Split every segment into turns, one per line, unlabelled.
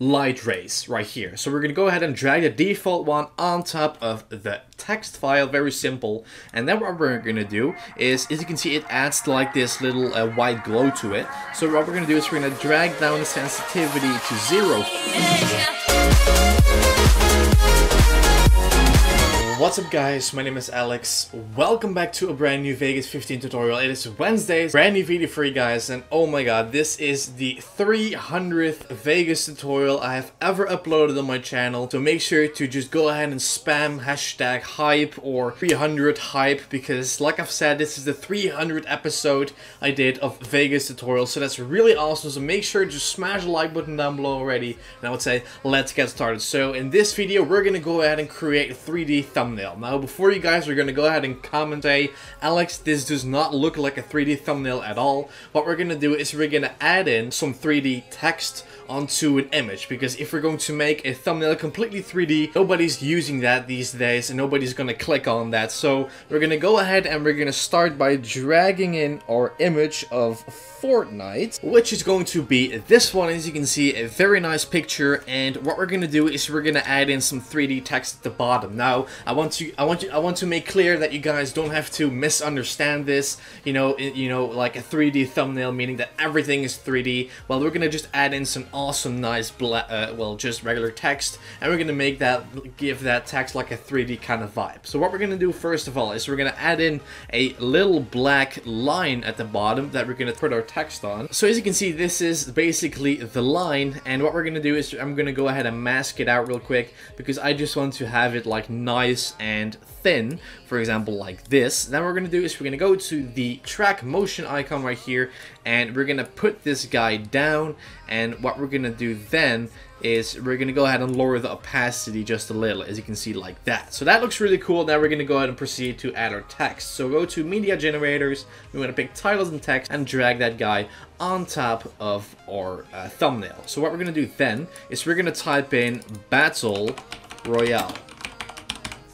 light rays right here. So we're gonna go ahead and drag the default one on top of the text file, very simple. And then what we're gonna do is, as you can see, it adds like this little uh, white glow to it. So what we're gonna do is we're gonna drag down the sensitivity to zero. What's up guys, my name is Alex. Welcome back to a brand new Vegas 15 tutorial. It is Wednesday, brand new video for you guys, and oh my god, this is the 300th Vegas tutorial I have ever uploaded on my channel. So make sure to just go ahead and spam hashtag hype or 300 hype because like I've said, this is the 300th episode I did of Vegas tutorial. So that's really awesome. So make sure to smash the like button down below already. And I would say, let's get started. So in this video, we're gonna go ahead and create a 3D thumbnail thumbnail. Now, before you guys are going to go ahead and comment, say, Alex, this does not look like a 3D thumbnail at all. What we're going to do is we're going to add in some 3D text onto an image because if we're going to make a thumbnail completely 3D, nobody's using that these days and nobody's to click on that. So we're to go ahead and we're to start by dragging in our image of Fortnite, which is going to be this one. As you can see, a very nice picture. And what we're to do is we're to add in some 3D text at the bottom. Now, I want to, I want you, I want to make clear that you guys don't have to misunderstand this. You know, you know, like a 3D thumbnail, meaning that everything is 3D. Well, we're to just add in some awesome, nice, uh, well, just regular text, and we're gonna make that, give that text like a 3D kind of vibe. So what we're gonna do first of all is we're gonna add in a little black line at the bottom that we're gonna put our text on. So as you can see, this is basically the line, and what we're gonna do is I'm gonna go ahead and mask it out real quick, because I just want to have it like nice and thin, for example, like this. Then we're gonna do is we're gonna go to the track motion icon right here, and we're gonna put this guy down, and what we're gonna do then is we're gonna go ahead and lower the opacity just a little, as you can see like that. So that looks really cool. Now we're gonna go ahead and proceed to add our text. So go to media generators, we wanna pick titles and text, and drag that guy on top of our uh, thumbnail. So what we're gonna do then is we're gonna type in Battle Royale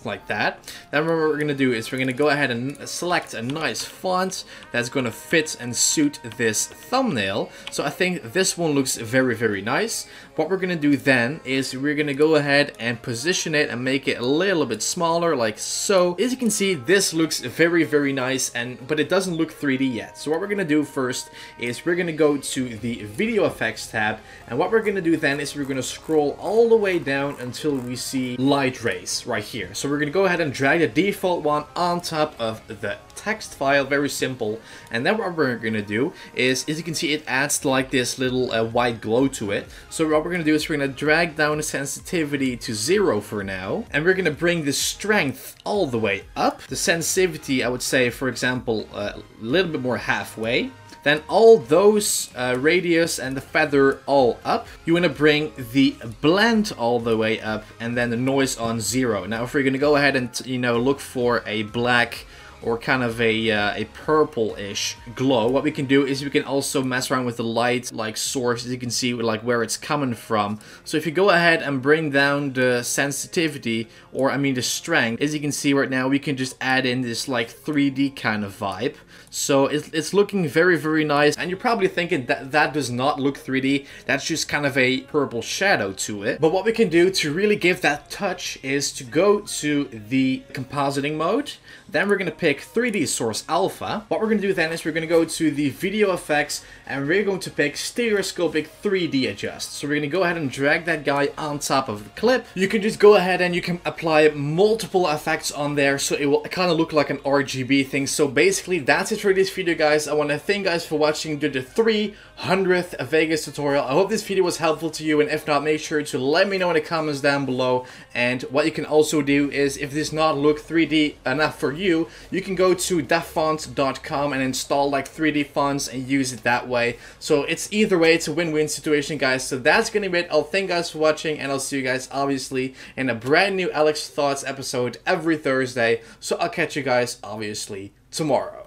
like that. Then what we're going to do is we're going to go ahead and select a nice font that's going to fit and suit this thumbnail. So I think this one looks very, very nice. What we're going to do then is we're going to go ahead and position it and make it a little bit smaller like so. As you can see, this looks very, very nice, and but it doesn't look 3D yet. So what we're going to do first is we're going to go to the video effects tab, and what we're going to do then is we're going to scroll all the way down until we see light rays right here. So we're going to go ahead and drag the default one on top of the text file, very simple. And then what we're going to do is, as you can see, it adds like this little uh, white glow to it. So what we're going to do is we're going to drag down the sensitivity to zero for now. And we're going to bring the strength all the way up. The sensitivity, I would say, for example, uh, a little bit more halfway then all those uh, radius and the feather all up. You want to bring the blend all the way up and then the noise on zero. Now if we're going to go ahead and, you know, look for a black or kind of a, uh, a purple-ish glow. What we can do is we can also mess around with the light like source as you can see like where it's coming from. So if you go ahead and bring down the sensitivity or I mean the strength as you can see right now we can just add in this like 3D kind of vibe. So it's, it's looking very very nice and you're probably thinking that that does not look 3D that's just kind of a purple shadow to it. But what we can do to really give that touch is to go to the compositing mode then we're going to pick 3D Source Alpha. What we're going to do then is we're going to go to the video effects and we're going to pick stereoscopic 3D adjust. So we're going to go ahead and drag that guy on top of the clip. You can just go ahead and you can apply multiple effects on there so it will kind of look like an RGB thing. So basically that's it for this video guys. I want to thank guys for watching the 300th Vegas tutorial. I hope this video was helpful to you and if not make sure to let me know in the comments down below. And what you can also do is if this not look 3D enough for you, you can go to dafont.com and install like 3D fonts and use it that way. So it's either way, it's a win-win situation, guys. So that's gonna be it. I'll thank guys for watching, and I'll see you guys obviously in a brand new Alex Thoughts episode every Thursday. So I'll catch you guys obviously tomorrow.